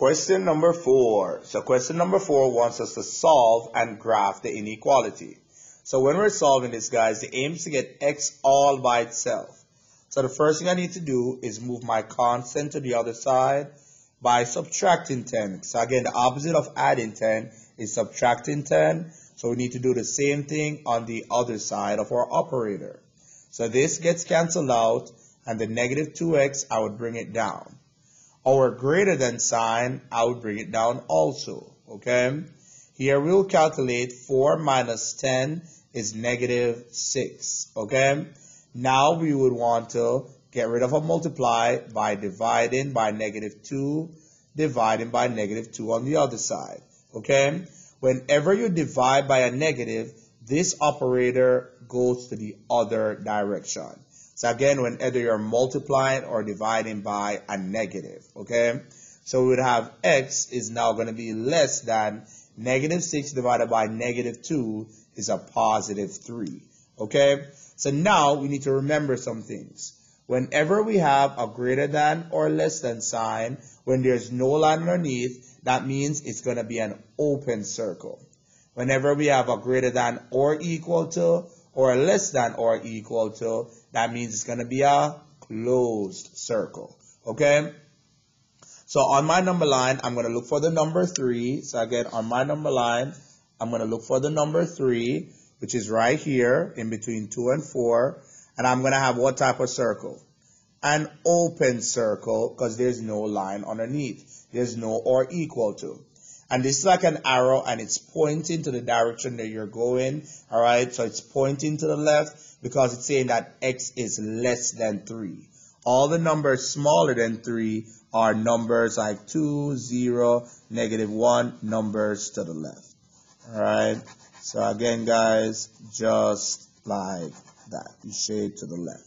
Question number four. So question number four wants us to solve and graph the inequality. So when we're solving this, guys, the aim is to get x all by itself. So the first thing I need to do is move my constant to the other side by subtracting 10. So again, the opposite of adding 10 is subtracting 10. So we need to do the same thing on the other side of our operator. So this gets canceled out and the negative 2x, I would bring it down. Our greater than sign, I would bring it down also, okay? Here we'll calculate 4 minus 10 is negative 6, okay? Now we would want to get rid of a multiply by dividing by negative 2, dividing by negative 2 on the other side, okay? Whenever you divide by a negative, this operator goes to the other direction. So again, whenever you're multiplying or dividing by a negative, okay? So we would have x is now going to be less than negative 6 divided by negative 2 is a positive 3, okay? So now we need to remember some things. Whenever we have a greater than or less than sign, when there's no line underneath, that means it's going to be an open circle. Whenever we have a greater than or equal to or less than or equal to, that means it's going to be a closed circle. Okay? So on my number line, I'm going to look for the number 3. So again, on my number line, I'm going to look for the number 3, which is right here in between 2 and 4. And I'm going to have what type of circle? An open circle because there's no line underneath. There's no or equal to. And this is like an arrow and it's pointing to the direction that you're going. All right. So it's pointing to the left because it's saying that X is less than three. All the numbers smaller than three are numbers like two, zero, negative one, numbers to the left. All right. So again, guys, just like that, you shade to the left.